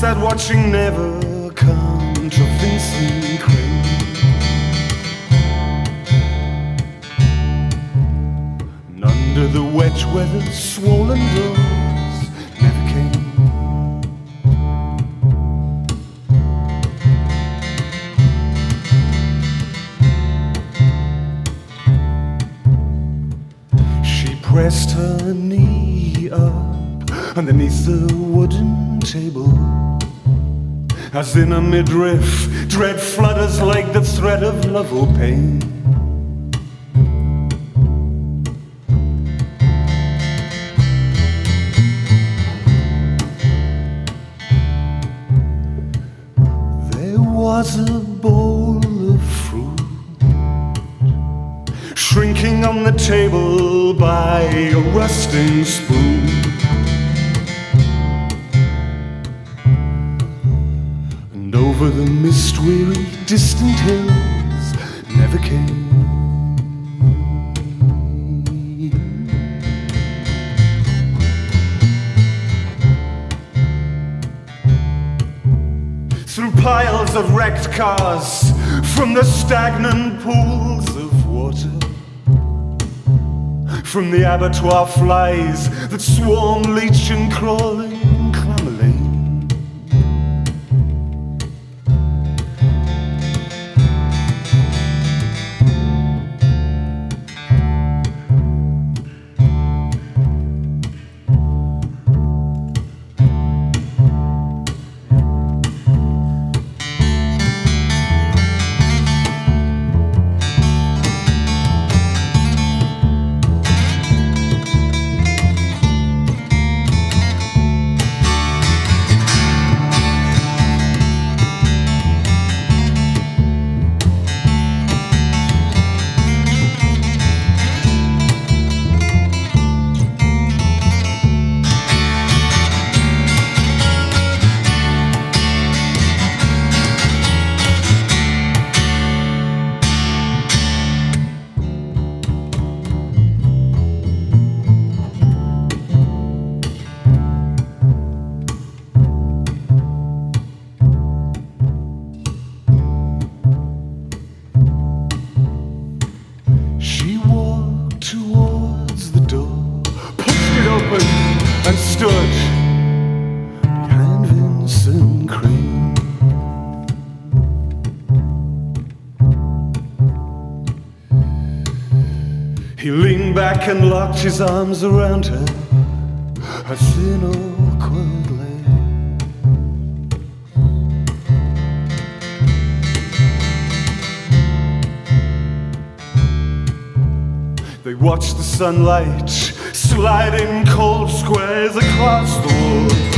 sat watching Never to Vincent Craine. And under the wet weather, swollen doors never came. She pressed her knee up underneath the wooden table. As in a midriff, dread flutters like the threat of love or pain. There was a bowl of fruit shrinking on the table by a rusting spoon. Over the mist weary distant hills never came. Through piles of wrecked cars, from the stagnant pools of water, from the abattoir flies that swarm leeching, crawling, He leaned back and locked his arms around her, her thin awkward leg. They watched the sunlight slide in cold squares across the wall.